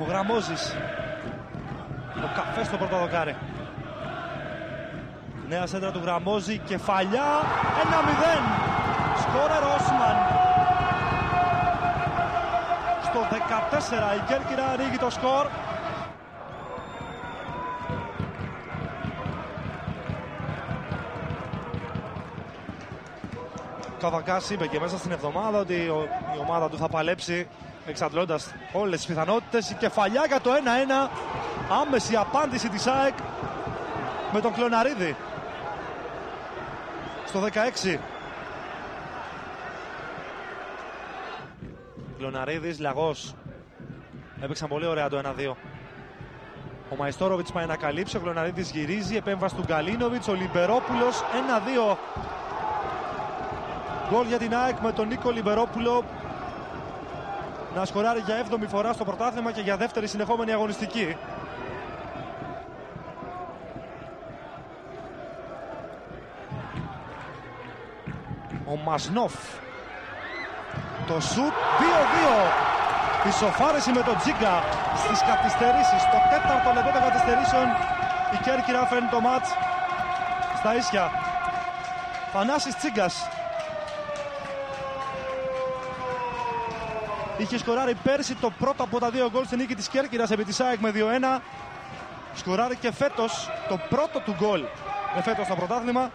Ο Γραμμόζης. Ο καφέ στο πρώτο δοκάρι. Νέα σέντρα του Γραμμόζη, κεφαλιά, 1-0. Σκόρερ Ρόσμαν. Στο 14 η Κέρκυρα ανοίγει το σκορ. Καβακάς είπε και μέσα στην εβδομάδα ότι η ομάδα του θα παλέψει εξαντλώντας όλες τις πιθανότητες. Η κεφαλιά για το 1-1. Άμεση απάντηση της ΑΕΚ με τον Κλωναρίδη. Στο 16. Κλωναρίδης, Λαγός. Έπαιξαν πολύ ωραία το 1-2. Ο Μαϊστόροβιτς πάει να καλύψει, ο Κλωναρίδης γυρίζει, επέμβαση του Γκαλίνοβιτς, ο Λιμπερόπουλος 1-2 Γκολ για την ΑΕΚ με τον Νίκο Λιμπερόπουλο να σκοράρει για 7η φορά στο πρωτάθλημα και για δεύτερη συνεχόμενη αγωνιστική. Ο Μασνόφ. Το σουτ 2-2. Η σοφάρεση με τον Τζίγκα στις καθυστερήσεις. Το τέταρτο λεπτό των καθυστερήσεων η Κέρκυρα φέρνει το μάτς στα ίσια. Θανάσης Τσίγκας Είχε σκοράρει πέρσι το πρώτο από τα δύο γκολ στην νίκη της Κέρκυρας επί της ΑΕΚ με 2-1. Σκοράρει και φέτος το πρώτο του γκολ με φέτος στο πρωτάθλημα.